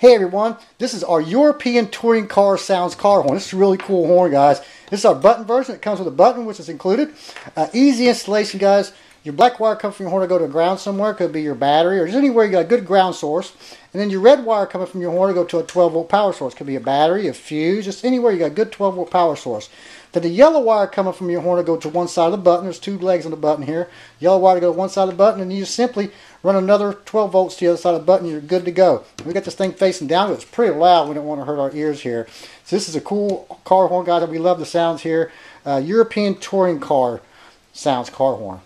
Hey everyone, this is our European Touring Car Sounds car horn. This is a really cool horn, guys. This is our button version. It comes with a button, which is included. Uh, easy installation, guys. Your black wire comes from your horn to go to ground somewhere. Could be your battery or just anywhere you got a good ground source. And then your red wire coming from your horn to go to a 12 volt power source. Could be a battery, a fuse, just anywhere you got a good 12 volt power source. Then the yellow wire coming from your horn to go to one side of the button. There's two legs on the button here. Yellow wire to go to one side of the button, and you just simply run another 12 volts to the other side of the button. You're good to go. We got this thing facing down. It's pretty loud. We don't want to hurt our ears here. So this is a cool car horn, guys. That we love the sounds here. Uh, European touring car sounds car horn.